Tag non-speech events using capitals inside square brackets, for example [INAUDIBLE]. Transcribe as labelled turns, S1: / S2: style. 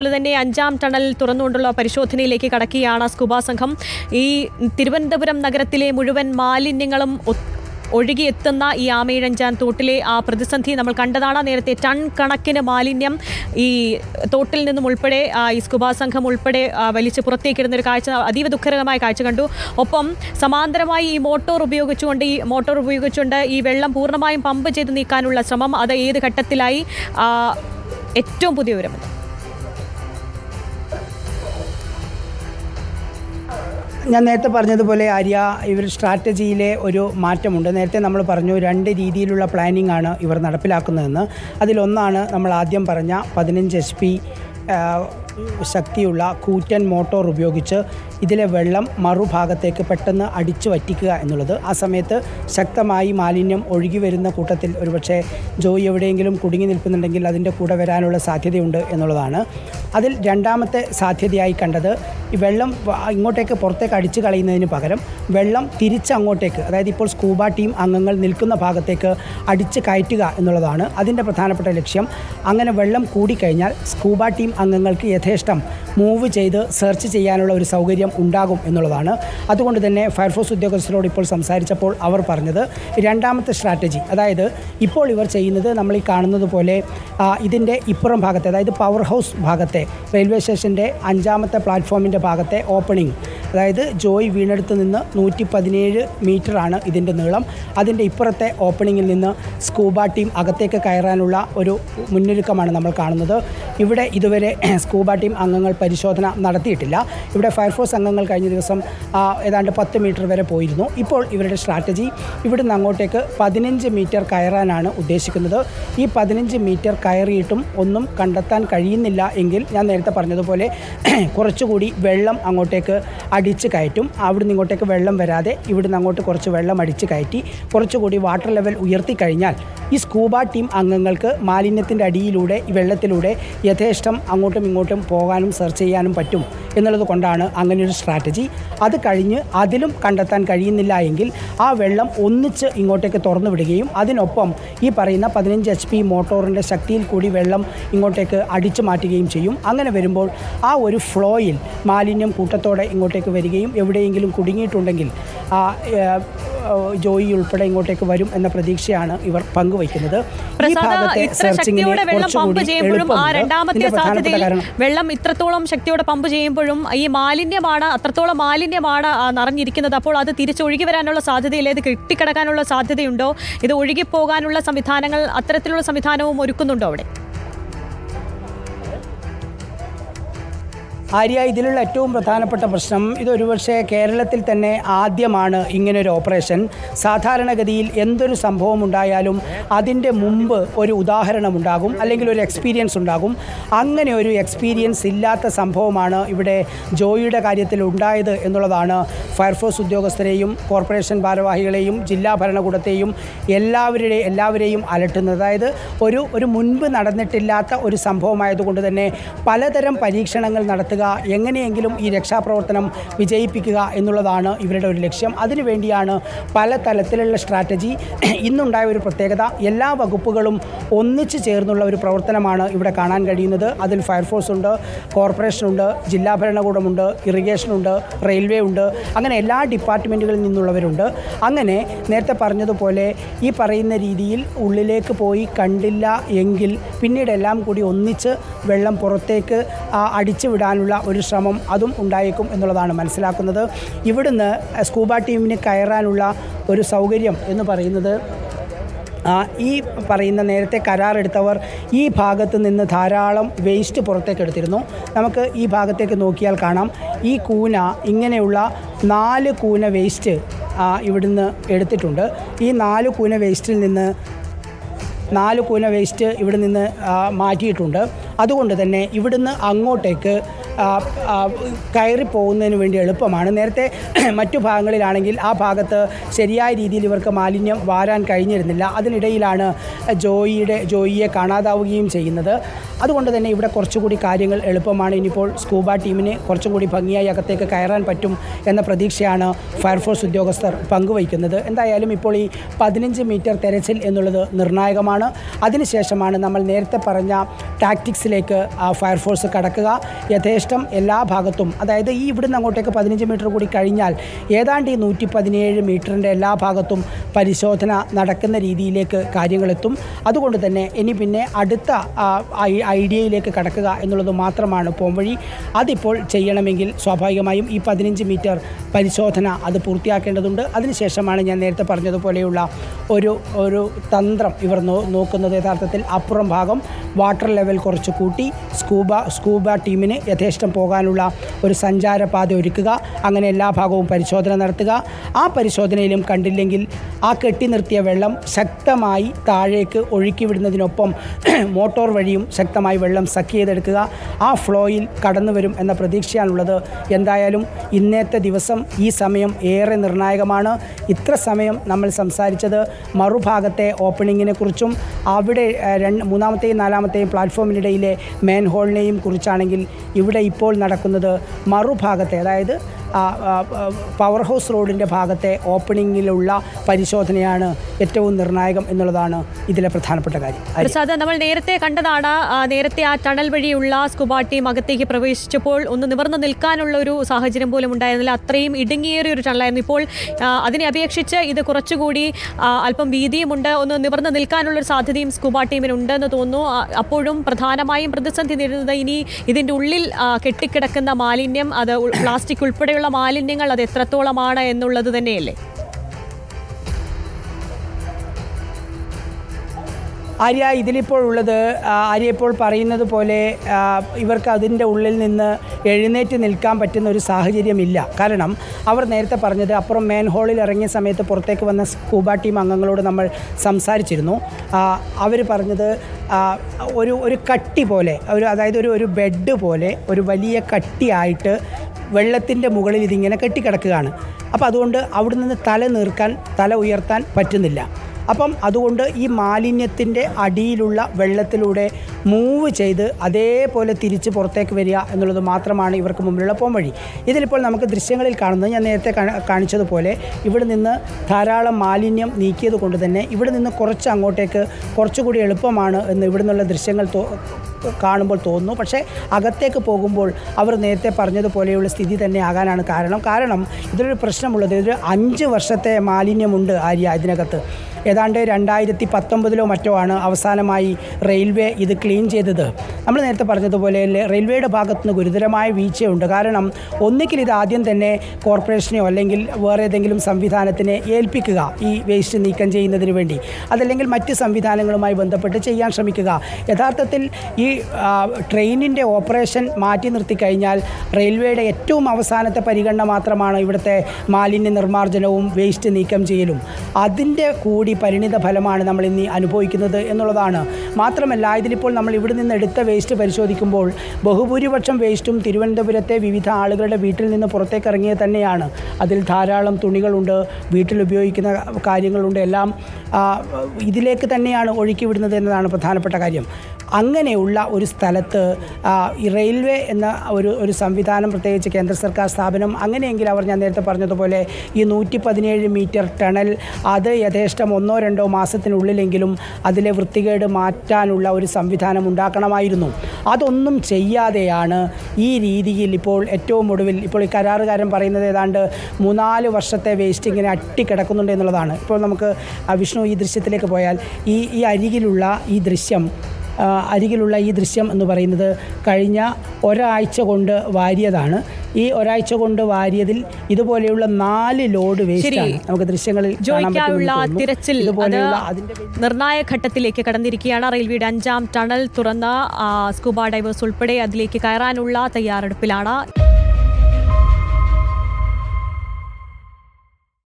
S1: അതുപോലെ തന്നെ അഞ്ചാം ടണൽ തുറന്നുകൊണ്ടുള്ള പരിശോധനയിലേക്ക് കടക്കുകയാണ് സ്കൂബ സംഘം. ഈ തിരുവനന്തപുരം നഗരത്തിലെ മുഴുവൻ മാലിന്യങ്ങളും ഒഴുകിയെത്തുന്ന ഈ ആമയിഴഞ്ചാൻ തോട്ടിലെ ആ പ്രതിസന്ധി നമ്മൾ കണ്ടതാണ്. നേരത്തെ ടൺ കണക്കിന് മാലിന്യം ഈ തോട്ടിൽ നിന്നും ഉൾപ്പെടെ ഈ സ്കുബ സംഘം ഉൾപ്പെടെ വലിച്ച് പുറത്തേക്കിടുന്ന ഒരു കാഴ്ച അതീവ ദുഃഖകരമായ കാഴ്ച കണ്ടു. ഒപ്പം സമാന്തരമായി ഈ മോട്ടോർ ഉപയോഗിച്ചുകൊണ്ട് ഈ മോട്ടോർ ഉപയോഗിച്ചുകൊണ്ട് ഈ വെള്ളം പൂർണമായും പമ്പ് ചെയ്ത് നീക്കാനുള്ള ശ്രമം അത് ഏത് ഘട്ടത്തിലായി? ഏറ്റവും പുതിയ വിവരം
S2: ഞാൻ നേരത്തെ പറഞ്ഞതുപോലെ ആര്യ ഇവർ സ്ട്രാറ്റജിയിലെ ഒരു മാറ്റമുണ്ട്. നേരത്തെ നമ്മൾ പറഞ്ഞു രണ്ട് രീതിയിലുള്ള പ്ലാനിംഗ് ആണ് ഇവർ നടപ്പിലാക്കുന്നതെന്ന്. അതിലൊന്നാണ് നമ്മൾ ആദ്യം പറഞ്ഞ പതിനഞ്ച് എച്ച് പി ശക്തിയുള്ള കൂറ്റൻ മോട്ടോർ ഉപയോഗിച്ച് ഇതിലെ വെള്ളം മറുഭാഗത്തേക്ക് പെട്ടെന്ന് അടിച്ചു വറ്റിക്കുക എന്നുള്ളത്. ആ സമയത്ത് ശക്തമായി മാലിന്യം ഒഴുകി വരുന്ന കൂട്ടത്തിൽ ഒരുപക്ഷെ ജോയി എവിടെയെങ്കിലും കുടുങ്ങി നിൽക്കുന്നുണ്ടെങ്കിൽ അതിന്റെ കൂടെ വരാനുള്ള സാധ്യതയുണ്ട് എന്നുള്ളതാണ്. അതിൽ രണ്ടാമത്തെ സാധ്യതയായി കണ്ടത് ഈ വെള്ളം ഇങ്ങോട്ടേക്ക് പുറത്തേക്ക് അടിച്ചു കളയുന്നതിന് പകരം വെള്ളം തിരിച്ചങ്ങോട്ടേക്ക് അതായത് ഇപ്പോൾ സ്കൂബ ടീം അംഗങ്ങൾ നിൽക്കുന്ന ഭാഗത്തേക്ക് അടിച്ച് കയറ്റുക എന്നുള്ളതാണ് അതിന്റെ പ്രധാനപ്പെട്ട ലക്ഷ്യം. അങ്ങനെ വെള്ളം കൂടിക്കഴിഞ്ഞാൽ സ്കൂബ ടീം അംഗങ്ങൾക്ക് യഥേഷ്ടം മൂവ് ചെയ്ത് സെർച്ച് ചെയ്യാനുള്ള ഒരു സൗകര്യം ഉണ്ടാകും എന്നുള്ളതാണ്. അതുകൊണ്ട് തന്നെ ഫയർഫോഴ്സ് ഉദ്യോഗസ്ഥരോട് ഇപ്പോൾ സംസാരിച്ചപ്പോൾ അവർ പറഞ്ഞത് രണ്ടാമത്തെ സ്ട്രാറ്റജി അതായത് ഇപ്പോൾ ഇവർ ചെയ്യുന്നത് നമ്മൾ ഈ കാണുന്നത് പോലെ ഇതിന്റെ ഇപ്പുറം ഭാഗത്തെ അതായത് പവർ ഹൗസ് ഭാഗത്തെ റെയിൽവേ സ്റ്റേഷന്റെ അഞ്ചാമത്തെ പ്ലാറ്റ്ഫോമിന്റെ ഭാഗത്തെ ഓപ്പണിംഗ് അതായത് ജോയ് വീണെടുത്ത് നിന്ന് നൂറ്റി പതിനേഴ് മീറ്ററാണ് ഇതിന്റെ നീളം. അതിന്റെ ഇപ്പുറത്തെ ഓപ്പണിങ്ങിൽ നിന്ന് സ്കൂബ ടീം അകത്തേക്ക് കയറാനുള്ള ഒരു മുന്നൊരുക്കമാണ് നമ്മൾ കാണുന്നത്. ഇവിടെ ഇതുവരെ [CLEARS THROAT] സ്കൂബ ടീം അംഗങ്ങൾ പരിശോധന നടത്തിയിട്ടില്ല. ഇവിടെ ഫയർഫോഴ്സ് അംഗങ്ങൾ കഴിഞ്ഞ ദിവസം ഏതാണ്ട് പത്ത് മീറ്റർ വരെ പോയിരുന്നു. ഇപ്പോൾ ഇവരുടെ സ്ട്രാറ്റജി ഇവിടുന്ന് അങ്ങോട്ടേക്ക് പതിനഞ്ച് മീറ്റർ കയറാനാണ് ഉദ്ദേശിക്കുന്നത്. ഈ പതിനഞ്ച് മീറ്റർ കയറിയിട്ടും ഒന്നും കണ്ടെത്താൻ കഴിയുന്നില്ല എങ്കിൽ ഞാൻ നേരത്തെ പറഞ്ഞതുപോലെ [CLEARS THROAT] കുറച്ചുകൂടി വെള്ളം അങ്ങോട്ടേക്ക് അടിച്ച് കയറ്റും. അവിടുന്ന് ഇങ്ങോട്ടേക്ക് വെള്ളം വരാതെ ഇവിടുന്ന് അങ്ങോട്ട് കുറച്ച് വെള്ളം അടിച്ച് കയറ്റി കുറച്ചുകൂടി വാട്ടർ ലെവൽ ഉയർത്തി കഴിഞ്ഞാൽ ഈ സ്കൂബ ടീം അംഗങ്ങൾക്ക് മാലിന്യത്തിന്റെ അടിയിലൂടെ ഈ വെള്ളത്തിലൂടെ യഥേഷ്ടം അങ്ങോട്ടും ഇങ്ങോട്ടും പോകാനും സെർച്ച് ചെയ്യാനും പറ്റും എന്നുള്ളത് കൊണ്ടാണ് അങ്ങനെയൊരു സ്ട്രാറ്റജി അത് കഴിഞ്ഞ് അതിലും കണ്ടെത്താൻ കഴിയുന്നില്ല എങ്കിൽ ആ വെള്ളം ഒന്നിച്ച് ഇങ്ങോട്ടേക്ക് തുറന്നു വിടുകയും അതിനൊപ്പം ഈ പറയുന്ന പതിനഞ്ച് എച്ച് പി മോട്ടോറിന്റെ ശക്തിയിൽ കൂടി വെള്ളം ഇങ്ങോട്ടേക്ക് അടിച്ചു മാറ്റുകയും ചെയ്യും. അങ്ങനെ വരുമ്പോൾ ആ ഒരു ഫ്ലോയിൽ മാലിന്യം കൂട്ടത്തോടെ ഇങ്ങോട്ടേക്ക് വരികയും എവിടെയെങ്കിലും കുടുങ്ങിയിട്ടുണ്ടെങ്കിൽ ആ ജോയി ഉൾപ്പെടെ ഇങ്ങോട്ടേക്ക് വരും എന്ന പ്രതീക്ഷയാണ്
S1: ഇത്ര ശക്തിയോടെ വെള്ളം പമ്പ് ചെയ്യുമ്പോഴും ആ രണ്ടാമത്തെ സാധ്യതയിൽ വെള്ളം ഇത്രത്തോളം ശക്തിയോടെ പമ്പ് ചെയ്യുമ്പോഴും ഈ മാലിന്യമാണ് അത്രത്തോളം മാലിന്യമാണ് നിറഞ്ഞിരിക്കുന്നത്. അപ്പോൾ അത് തിരിച്ചൊഴുകി വരാനുള്ള സാധ്യതയില്ല ഇത് കെട്ടിക്കിടക്കാനുള്ള സാധ്യതയുണ്ടോ? ഇത് ഒഴുകിപ്പോകാനുള്ള സംവിധാനങ്ങൾ അത്തരത്തിലുള്ള സംവിധാനവും ഒരുക്കുന്നുണ്ടോ അവിടെ?
S2: ആര്യ ഇതിലുള്ള ഏറ്റവും പ്രധാനപ്പെട്ട പ്രശ്നം ഇതൊരുപക്ഷെ കേരളത്തിൽ തന്നെ ആദ്യമാണ് ഇങ്ങനൊരു ഓപ്പറേഷൻ. സാധാരണഗതിയിൽ എന്തൊരു സംഭവം ഉണ്ടായാലും അതിന്റെ മുമ്പ് ഒരു ഉദാഹരണം ഉണ്ടാകും അല്ലെങ്കിൽ ഒരു എക്സ്പീരിയൻസ് ഉണ്ടാകും. അങ്ങനെ ഒരു എക്സ്പീരിയൻസ് ഇല്ലാത്ത സംഭവമാണ് ഇവിടെ ജോയിയുടെ കാര്യത്തിൽ ഉണ്ടായത് എന്നുള്ളതാണ്. ഫയർഫോഴ്സ് ഉദ്യോഗസ്ഥരെയും കോർപ്പറേഷൻ ഭാരവാഹികളെയും ജില്ലാ ഭരണകൂടത്തെയും എല്ലാവരുടെ എല്ലാവരെയും അലട്ടുന്നത്. അതായത് ഒരു ഒരു മുൻപ് നടന്നിട്ടില്ലാത്ത ഒരു സംഭവമായതുകൊണ്ട് തന്നെ പലതരം പരീക്ഷണങ്ങൾ നടത്തുക എങ്ങനെയെങ്കിലും ഈ രക്ഷാപ്രവർത്തനം വിജയിപ്പിക്കുക എന്നുള്ളതാണ് ഇവരുടെ ഒരു ലക്ഷ്യം. അതിനുവേണ്ടിയാണ് പല തലത്തിലുള്ള സ്ട്രാറ്റജി [CLEARS THROAT] ഇന്നുണ്ടായ ഒരു പ്രത്യേകത. എല്ലാ വകുപ്പുകളും ഒന്നിച്ചു ചേർന്നുള്ള ഒരു പ്രവർത്തനമാണ് ഇവിടെ കാണാൻ കഴിയുന്നത്. അതിൽ ഫയർഫോഴ്സ് ഉണ്ട് കോർപ്പറേഷൻ ഉണ്ട് ജില്ലാ ഭരണകൂടമുണ്ട് ഇറിഗേഷൻ ഉണ്ട് റെയിൽവേ ഉണ്ട്. അങ്ങനെ എല്ലാ ഡിപ്പാർട്ട്മെന്റുകളിൽ നിന്നുള്ളവരുണ്ട്. അങ്ങനെ നേരത്തെ പറഞ്ഞതുപോലെ ഈ പറയുന്ന രീതിയിൽ ഉള്ളിലേക്ക് പോയി കണ്ടില്ല എങ്കിൽ പിന്നീട് എല്ലാം കൂടി ഒന്നിച്ച് വെള്ളം പുറത്തേക്ക് അടിച്ചു വിടാനുള്ള ഒരു ശ്രമം അതും ഉണ്ടായേക്കും എന്നുള്ളതാണ് മനസ്സിലാക്കുന്നത്. ഇവിടുന്ന് സ്കൂബ ടീമിന് കയറാനുള്ള ഒരു സൗകര്യം എന്ന് പറയുന്നത് ഈ പറയുന്ന നേരത്തെ കരാറെടുത്തവർ ഈ ഭാഗത്ത് നിന്ന് ധാരാളം വേസ്റ്റ് പുറത്തേക്ക് എടുത്തിരുന്നു. നമുക്ക് ഈ ഭാഗത്തേക്ക് നോക്കിയാൽ കാണാം. ഈ കൂന ഇങ്ങനെയുള്ള നാല് കൂന വേസ്റ്റ് ഇവിടുന്ന് എടുത്തിട്ടുണ്ട്. ഈ നാല് കൂന വേസ്റ്റിൽ നിന്ന് നാല് കൂന വേസ്റ്റ് ഇവിടെ നിന്ന് മാറ്റിയിട്ടുണ്ട്. അതുകൊണ്ട് തന്നെ ഇവിടുന്ന് അങ്ങോട്ടേക്ക് കയറി പോകുന്നതിന് വേണ്ടി എളുപ്പമാണ്. നേരത്തെ [CLEARS THROAT] മറ്റു ഭാഗങ്ങളിലാണെങ്കിൽ ആ ഭാഗത്ത് ശരിയായ രീതിയിൽ ഇവർക്ക് മാലിന്യം വാരാൻ കഴിഞ്ഞിരുന്നില്ല. അതിനിടയിലാണ് ജോയിയുടെ ജോയിയെ കാണാതാവുകയും ചെയ്യുന്നത്. അതുകൊണ്ട് തന്നെ ഇവിടെ കുറച്ചുകൂടി കാര്യങ്ങൾ എളുപ്പമാണ്. ഇനിയിപ്പോൾ സ്കൂബ ടീമിന് കുറച്ചും കൂടി ഭംഗിയായി അകത്തേക്ക് കയറാൻ പറ്റും എന്ന പ്രതീക്ഷയാണ് ഫയർഫോഴ്സ് ഉദ്യോഗസ്ഥർ പങ്കുവയ്ക്കുന്നത്. എന്തായാലും ഇപ്പോൾ ഈ പതിനഞ്ച് മീറ്റർ തെരച്ചിൽ എന്നുള്ളത് നിർണായകമാണ്. അതിനുശേഷമാണ് നമ്മൾ നേരത്തെ പറഞ്ഞ ടാക്ടിക്സിലേക്ക് ആ ഫയർഫോഴ്സ് കടക്കുക. യഥേഷ്ടം എല്ലാ ഭാഗത്തും. അതായത് ഈ ഇവിടുന്ന് അങ്ങോട്ടേക്ക് പതിനഞ്ച് മീറ്റർ കൂടി കഴിഞ്ഞാൽ ഏതാണ്ട് ഈ നൂറ്റി പതിനേഴ് മീറ്ററിന്റെ എല്ലാ ഭാഗത്തും പരിശോധന നടക്കുന്ന രീതിയിലേക്ക് കാര്യങ്ങളെത്തും. അതുകൊണ്ട് തന്നെ ഇനി പിന്നെ അടുത്ത ഐഡിയയിലേക്ക് കടക്കുക എന്നുള്ളത് മാത്രമാണ് പോംവഴി. അതിപ്പോൾ ചെയ്യണമെങ്കിൽ സ്വാഭാവികമായും ഈ പതിനഞ്ച് മീറ്റർ പരിശോധന അത് പൂർത്തിയാക്കേണ്ടതുണ്ട്. അതിനുശേഷമാണ് ഞാൻ നേരത്തെ പറഞ്ഞതുപോലെയുള്ള ഒരു ഒരു തന്ത്രം ഇവർ നോക്കുന്നത്. യഥാർത്ഥത്തിൽ അപ്പുറം ഭാഗം വാട്ടർ ലെവൽ കുറച്ച് കൂട്ടി സ്കൂബ സ്കൂബ ടീമിന് യഥേഷ്ടം പോകാനുള്ള ഒരു സഞ്ചാരപാത ഒരുക്കുക. അങ്ങനെ എല്ലാ ഭാഗവും പരിശോധന നടത്തുക. ആ പരിശോധനയിലും കണ്ടില്ലെങ്കിൽ ആ കെട്ടി നിർത്തിയ വെള്ളം ശക്തമായി താഴേക്ക് ഒഴുക്കി വിടുന്നതിനൊപ്പം [CLEARS THROAT] മോട്ടോർ വഴിയും ശക്തമായി വെള്ളം സക്ക് ചെയ്തെടുക്കുക. ആ ഫ്ലോയിൽ കടന്നു വരും എന്ന പ്രതീക്ഷയാണുള്ളത്. എന്തായാലും ഇന്നത്തെ ദിവസം ഈ സമയം ഏറെ നിർണായകമാണ്. ഇത്ര സമയം നമ്മൾ സംസാരിച്ചത് മറുഭാഗത്തെ ഓപ്പണിങ്ങിനെ കുറിച്ചും അവിടെ രണ്ട് മൂന്നാമത്തെയും നാലാമത്തെയും പ്ലാറ്റ്ഫോമിനിടയിലെ മെയിൻ ഹോളിനെയും കുറിച്ചാണെങ്കിൽ ഇവിടെ ഇപ്പോൾ നടക്കുന്നത് മറുഭാഗത്തെ അതായത് പവർ ഹൗസ് റോഡിന്റെ ഭാഗത്തെ ഓപ്പണിങ്ങിലുള്ള പരിശോധനയാണ് ഏറ്റവും നിർണായകം എന്നുള്ളതാണ് ഇതിലെ പ്രധാനപ്പെട്ട കാര്യം.
S1: പ്രസാദ് നമ്മൾ നേരത്തെ കണ്ടതാണ് നേരത്തെ ആ ടണൽ വഴിയുള്ള സ്കൂബ ടീം അകത്തേക്ക് പ്രവേശിച്ചപ്പോൾ ഒന്ന് നിവർന്നു നിൽക്കാനുള്ള ഒരു സാഹചര്യം പോലും ഉണ്ടായിരുന്നില്ല. അത്രയും ഇടുങ്ങിയേറിയ ഒരു ടണലായിരുന്നു ഇപ്പോൾ അതിനെ അപേക്ഷിച്ച് ഇത് കുറച്ചുകൂടി അല്പം വീതിയുമുണ്ട്. ഒന്ന് നിവർന്നു നിൽക്കാനുള്ള ഒരു സാധ്യതയും സ്കുബ ടീമിനുണ്ട് എന്ന് തോന്നുന്നു. അപ്പോഴും പ്രധാനമായും പ്രതിസന്ധി നേരിടുന്നത് ഇനി ഇതിന്റെ ഉള്ളിൽ കെട്ടിക്കിടക്കുന്ന മാലിന്യം അത് പ്ലാസ്റ്റിക് പ്ലാസ്റ്റിക് ഉൾപ്പെടെയുള്ള മാലിന്യങ്ങൾ അത് എത്രത്തോളമാണ് എന്നുള്ളത് തന്നെയല്ലേ?
S2: ആര്യ ഇതിലിപ്പോൾ ഉള്ളത് ആര്യ ഇപ്പോൾ പറയുന്നത് പോലെ ഇവർക്ക് അതിന്റെ ഉള്ളിൽ നിന്ന് എഴുന്നേറ്റ് നിൽക്കാൻ പറ്റുന്ന ഒരു സാഹചര്യമില്ല. കാരണം അവർ നേരത്തെ പറഞ്ഞത് അപ്പുറം മെയിൻ ഹോളിൽ ഇറങ്ങിയ സമയത്ത് പുറത്തേക്ക് വന്ന സ്കൂബ ടീം അംഗങ്ങളോട് നമ്മൾ സംസാരിച്ചിരുന്നു. അവർ പറഞ്ഞത് ഒരു ഒരു കട്ടി പോലെ ഒരു അതായത് ഒരു ഒരു ബെഡ് പോലെ ഒരു വലിയ കട്ടിയായിട്ട് വെള്ളത്തിന്റെ മുകളിൽ ഇതിങ്ങനെ കെട്ടിക്കിടക്കുകയാണ്. അപ്പോൾ അതുകൊണ്ട് അവിടെ നിന്ന് തല നീർക്കാൻ തല ഉയർത്താൻ പറ്റുന്നില്ല. അപ്പം അതുകൊണ്ട് ഈ മാലിന്യത്തിന്റെ അടിയിലുള്ള വെള്ളത്തിലൂടെ മൂവ് ചെയ്ത് അതേപോലെ തിരിച്ച് പുറത്തേക്ക് വരിക എന്നുള്ളത് മാത്രമാണ് ഇവർക്ക് മുമ്പിലുള്ള പോംവഴി ഇതിലിപ്പോൾ നമുക്ക് ദൃശ്യങ്ങളിൽ കാണുന്നത് ഞാൻ നേരത്തെ കാണിച്ചതുപോലെ ഇവിടെ നിന്ന് ധാരാളം മാലിന്യം നീക്കിയത് കൊണ്ട് തന്നെ ഇവിടെ നിന്ന് കുറച്ച് അങ്ങോട്ടേക്ക് കുറച്ചുകൂടി എളുപ്പമാണ് എന്ന് ഇവിടെ നിന്നുള്ള ദൃശ്യങ്ങൾ കാണുമ്പോൾ തോന്നുന്നു. പക്ഷേ അകത്തേക്ക് പോകുമ്പോൾ അവർ നേരത്തെ പറഞ്ഞതുപോലെയുള്ള സ്ഥിതി തന്നെ ആകാനാണ് കാരണം. കാരണം ഇതിലൊരു പ്രശ്നമുള്ളത് ഇതൊരു അഞ്ച് വർഷത്തെ മാലിന്യമുണ്ട് ആര്യ ഇതിനകത്ത്. ഏതാണ്ട് രണ്ടായിരത്തി പത്തൊമ്പതിലോ മറ്റോ ആണ് അവസാനമായി റെയിൽവേ ഇത് ക്ലീൻ ചെയ്തത്. നമ്മൾ നേരത്തെ പറഞ്ഞതുപോലെ റെയിൽവേയുടെ ഭാഗത്തു നിന്ന് ഗുരുതരമായ വീഴ്ചയുണ്ട്. കാരണം ഒന്നുകിൽ ഇത് ആദ്യം തന്നെ കോർപ്പറേഷനെയോ അല്ലെങ്കിൽ വേറെ ഏതെങ്കിലും സംവിധാനത്തിനെ ഏൽപ്പിക്കുക ഈ വേസ്റ്റ് നീക്കം ചെയ്യുന്നതിന് വേണ്ടി. അതല്ലെങ്കിൽ മറ്റ് സംവിധാനങ്ങളുമായി ബന്ധപ്പെട്ട് ചെയ്യാൻ ശ്രമിക്കുക. യഥാർത്ഥത്തിൽ ഈ ട്രെയിനിന്റെ ഓപ്പറേഷൻ മാറ്റി നിർത്തി കഴിഞ്ഞാൽ റെയിൽവേയുടെ ഏറ്റവും അവസാനത്തെ പരിഗണന മാത്രമാണ് ഇവിടുത്തെ മാലിന്യ നിർമ്മാർജനവും വേസ്റ്റ് നീക്കം ചെയ്യലും. അതിന്റെ കൂടി പരിണിത ഫലമാണ് നമ്മൾ ഇനി അനുഭവിക്കുന്നത് എന്നുള്ളതാണ്. മാത്രമല്ല ഇതിലിപ്പോൾ നമ്മൾ ഇവിടെ നിന്ന് എടുത്ത വേസ്റ്റ് പരിശോധിക്കുമ്പോൾ ബഹുഭൂരിപക്ഷം വേസ്റ്റും തിരുവനന്തപുരത്തെ വിവിധ ആളുകളുടെ വീട്ടിൽ നിന്ന് പുറത്തേക്ക് ഇറങ്ങിയത് തന്നെയാണ്. അതിൽ ധാരാളം തുണികളുണ്ട് വീട്ടിൽ ഉപയോഗിക്കുന്ന കാര്യങ്ങളുണ്ട് എല്ലാം ഇതിലേക്ക് തന്നെയാണ് ഒഴുക്കി വിടുന്നത് എന്നതാണ് പ്രധാനപ്പെട്ട കാര്യം. അങ്ങനെയുള്ള ഒരു സ്ഥലത്ത് റെയിൽവേ എന്ന ഒരു ഒരു സംവിധാനം പ്രത്യേകിച്ച് കേന്ദ്ര സർക്കാർ സ്ഥാപനം അങ്ങനെയെങ്കിൽ അവർ ഞാൻ നേരത്തെ പറഞ്ഞതുപോലെ ഈ നൂറ്റി പതിനേഴ് മീറ്റർ ടണൽ അത് യഥേഷ്ടം ഒന്നോ രണ്ടോ മാസത്തിനുള്ളിലെങ്കിലും അതിലെ വൃത്തികേട് മാറ്റാനുള്ള ഒരു സംവിധാനം ഉണ്ടാക്കണമായിരുന്നു. അതൊന്നും ചെയ്യാതെയാണ് ഈ രീതിയിൽ ഇപ്പോൾ ഏറ്റവും ഒടുവിൽ ഇപ്പോൾ ഈ കരാറുകാരൻ പറയുന്നത് ഏതാണ്ട് മൂന്നാൽ വർഷത്തെ വേസ്റ്റ് ഇങ്ങനെ അട്ടിക്കിടക്കുന്നുണ്ട് എന്നുള്ളതാണ്. ഇപ്പോൾ നമുക്ക് വിഷ്ണു ഈ ദൃശ്യത്തിലേക്ക് പോയാൽ ഈ ഈ അരികിലുള്ള ഈ ദൃശ്യം അരികിലുള്ള ഈ ദൃശ്യം എന്ന് പറയുന്നത് കഴിഞ്ഞ ഒരാഴ്ച കൊണ്ട് വാരിയതാണ്. ഈ ഒരാഴ്ച കൊണ്ട് വാരിയതിൽ ഇതുപോലെയുള്ള നാല് ലോഡ് വേസ്റ്റാണ് നമുക്ക് ദൃശ്യങ്ങളിൽ.
S1: തിരച്ചിൽ നിർണായക ഘട്ടത്തിലേക്ക് കടന്നിരിക്കുകയാണ്. റെയിൽവേയുടെ അഞ്ചാം ടണൽ തുറന്ന സ്കൂബ ഡൈവേഴ്സ് ഉൾപ്പെടെ അതിലേക്ക് കയറാനുള്ള തയ്യാറെടുപ്പിലാണ്.